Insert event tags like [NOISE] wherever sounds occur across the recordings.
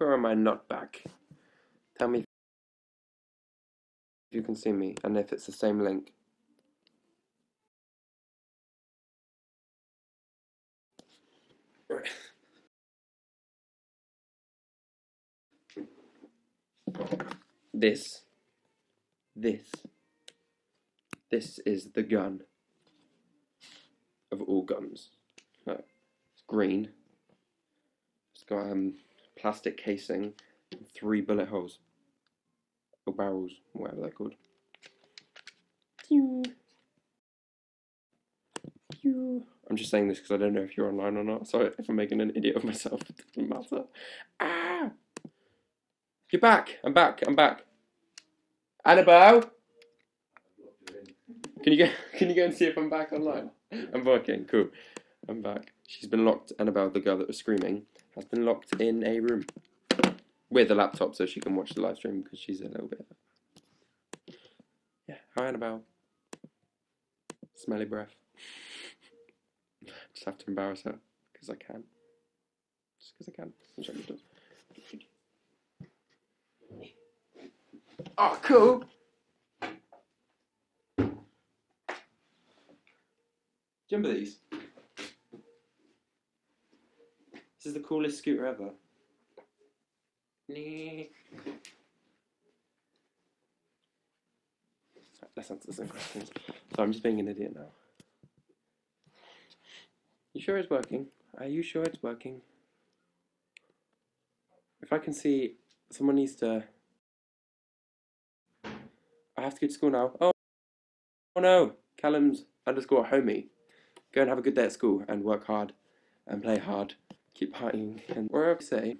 or am I not back? Tell me if you can see me and if it's the same link. This, this, this is the gun of all guns. It's green. It's got um plastic casing, and three bullet holes or barrels, whatever they're called. Pew. Pew. I'm just saying this because I don't know if you're online or not. So if I'm making an idiot of myself, [LAUGHS] it doesn't matter. Ah! You're back. I'm back. I'm back. Annabelle, can you go? [LAUGHS] Can you go and see if I'm back online? I'm working. Cool. I'm back. She's been locked. Annabelle, the girl that was screaming, has been locked in a room with a laptop so she can watch the live stream because she's a little bit. Yeah. Hi, Annabelle. Smelly breath. [LAUGHS] Just have to embarrass her because I can. Just because I can. Oh, cool. Do you remember these? This is the coolest scooter ever. Let's answer some questions. So I'm just being an idiot now. You sure it's working? Are you sure it's working? If I can see, someone needs to. I have to go to school now. Oh, oh no! Callum's underscore homie. Go and have a good day at school and work hard and play hard. Keep partying and I say,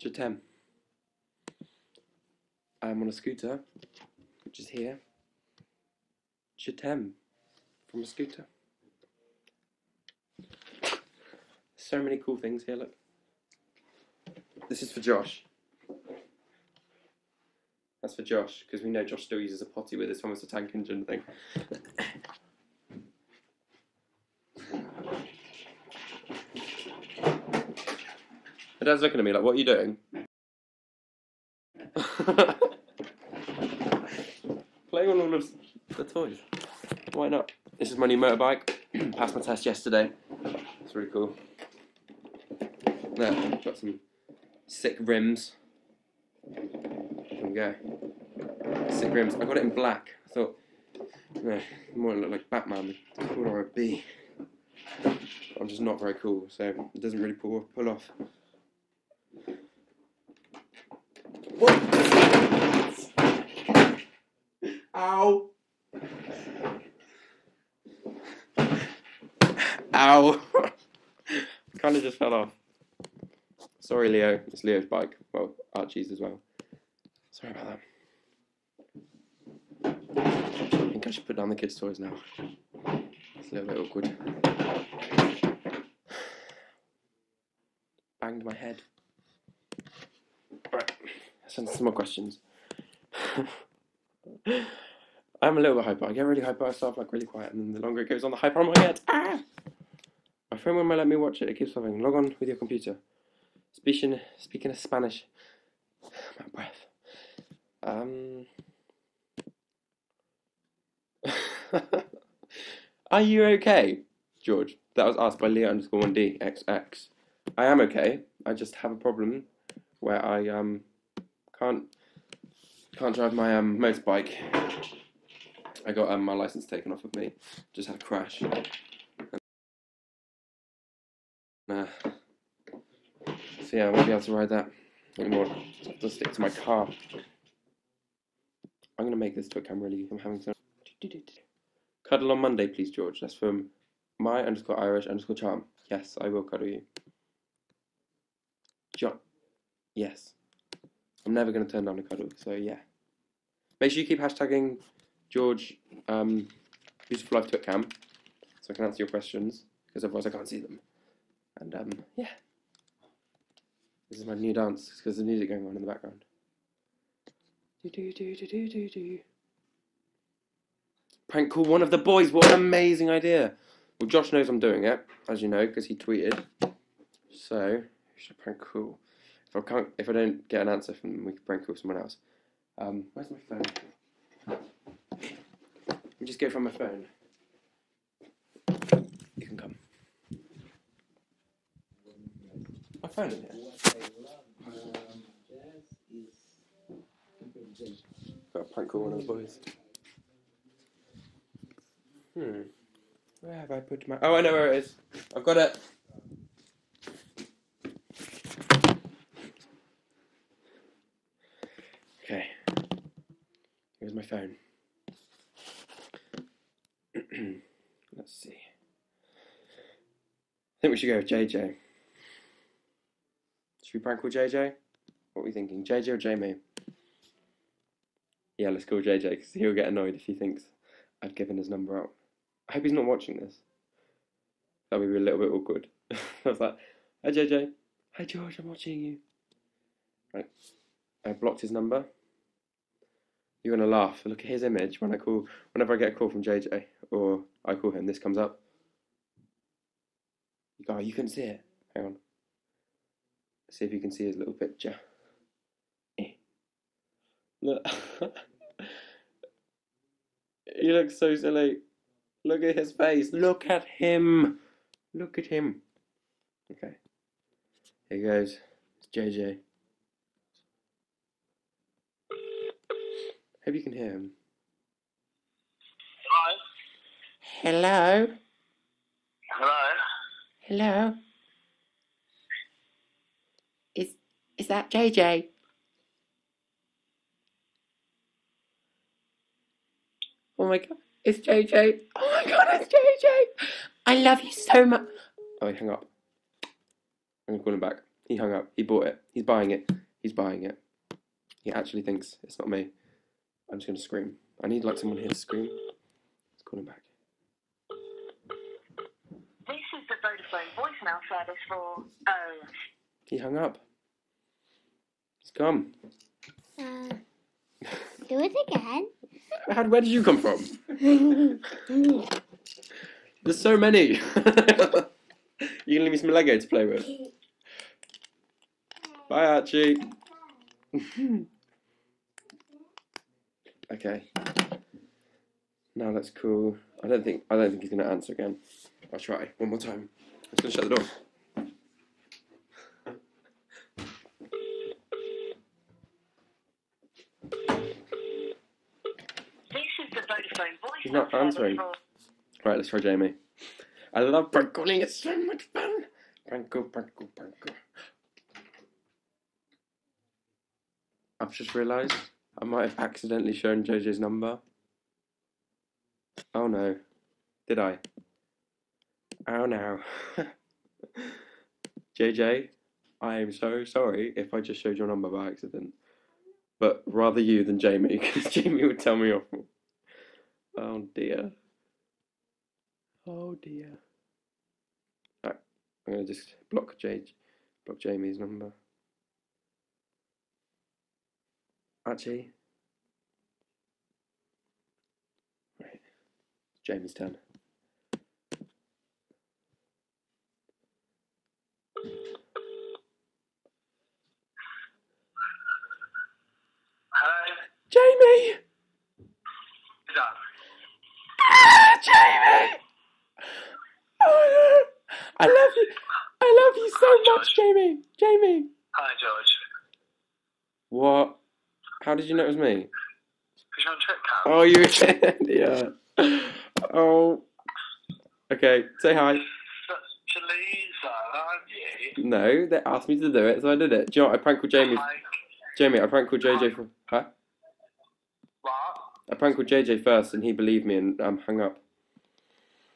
Jatem. I'm on a scooter, which is here. Jatem from a scooter. So many cool things here, look. This is for Josh. That's for Josh, because we know Josh still uses a potty with one, it's a tank engine thing. [LAUGHS] My dad's looking at me like, what are you doing? [LAUGHS] Playing on all of the toys. Why not? This is my new motorbike. [CLEARS THROAT] Passed my test yesterday. It's really cool. There, got some sick rims. There we go. Sick rims. I got it in black. I thought, yeah, more look like Batman. Cool or a bee. I'm just not very cool, so it doesn't really pull pull off. Ow! Ow! [LAUGHS] kind of just fell off. Sorry, Leo. It's Leo's bike. Well, Archie's as well. Sorry about that. I think I should put down the kids' toys now. It's a little bit awkward. [SIGHS] Banged my head. Right, let's some more questions. [LAUGHS] I'm a little bit hyper. I get really hyper, I start like really quiet, and then the longer it goes on, the hyper I get. Ah! My friend won't let me watch it. It keeps stopping. Log on with your computer. Speaking speaking of Spanish. [SIGHS] My breath. Um. [LAUGHS] Are you okay, George? That was asked by Leo underscore one D XX. I am okay. I just have a problem where I um can't can't drive my um motorbike. I got um, my license taken off of me. Just had a crash. Nah. So yeah, I won't be able to ride that anymore. Just have to stick to my car. I'm gonna make this to a camera really. I'm having some. Cuddle on Monday, please, George. That's from my underscore Irish underscore charm. Yes, I will cuddle you. John. Yes. I'm never gonna turn down a cuddle. So yeah. Make sure you keep hashtagging George um, Beautiful Life Twit Cam so I can answer your questions because otherwise I can't see them. And um, yeah. This is my new dance because there's music going on in the background. Do, do, do, do, do, do, do. Prank call one of the boys. What an amazing idea. Well, Josh knows I'm doing it, as you know, because he tweeted. So, should prank call? If I can't, if I don't get an answer from them, we can prank call someone else. Um, where's my phone? Me just go from my phone. You can come. My phone in here. Got a prank call one of the boys. Hmm. Where have I put my? Oh, I know where it is. I've got it. Okay. Here's my phone. Let's see. I think we should go with JJ. Should we prank call JJ? What are we thinking? JJ or Jaymi? Yeah, let's call JJ because he'll get annoyed if he thinks I've given his number out. I hope he's not watching this. That would be a little bit awkward. [LAUGHS] I was like, hi JJ. Hi George, I'm watching you. Right. I blocked his number. You're gonna laugh. Look at his image when I call whenever I get a call from JJ or I call him, this comes up. You go, oh, you can see it. Hang on. See if you can see his little picture. Eh. Look. [LAUGHS] he looks so silly. Look at his face. Look at him. Look at him. Okay. Here he goes. It's JJ. Hope you can hear him. Hello? Hello. Hello? Is is that JJ? Oh my god, it's JJ. Oh my god, it's JJ. I love you so much. Oh, he hung up. I'm gonna call him back. He hung up. He bought it. He's buying it. He's buying it. He actually thinks it's not me. I'm just gonna scream. I need like someone here to scream. Let's call him back. This is the Vodafone voicemail service for oh He hung up. He's gone. Uh, do it again. [LAUGHS] How, where did you come from? There's so many. [LAUGHS] you can leave me some Lego to play with. [LAUGHS] Bye, Archie. okay. Now let's call. I don't think. I don't think he's gonna answer again. I'll try one more time. I'm just gonna shut the door. this is the Vodafone voicemail He's not answering. Right, let's try Jaymi. I love prank calling. It's so much fun. Prank call, prank call, prank call. I've just realised I might have accidentally shown JJ's number. Oh no. Did I? Oh no. [LAUGHS] JJ, I am so sorry if I just showed your number by accident. But rather you than Jaymi, [LAUGHS] because Jaymi would tell me off. Oh dear. Oh dear. Right, I'm gonna just block Jade, block Jaymi's number. Actually, right, Jaymi's turn. Hello? Jaymi! Is that? Ah, Jaymi! Oh no! I love you. I love you so much, Jaymi. Jaymi. Hi George. What? How did you know it was me? Because you're on trip cam. Oh, you [LAUGHS] yeah. Oh. Okay, say hi. Such a loser, aren't you? No, they asked me to do it, so I did it. Do you know what? I prank called Jaymi. Like, Jaymi, I prank called JJ for. Huh? what? I prank called JJ first, and he believed me and um, hung up.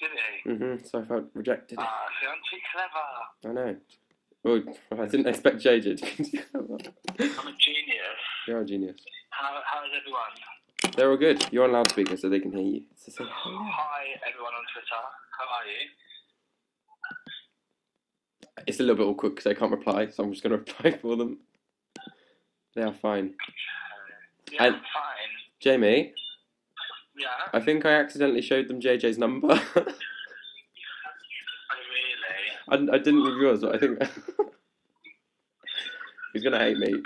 Did he? hmm So I felt rejected. Ah, see, I'm too clever. I know. Well, I didn't expect JJ to be. I'm a genius. You're a genius. How, how is everyone? They're all good. You're on loudspeaker, so they can hear you. So say hello. Hi everyone on Twitter. How are you? It's a little bit awkward because I can't reply, so I'm just going [LAUGHS] to reply for them. They are fine. Uh, yeah, And- I'm fine. Jaymi, Yeah? I think I accidentally showed them JJ's number. [LAUGHS] Oh, really? I, I didn't with yours, but I think. [LAUGHS] He's gonna hate me.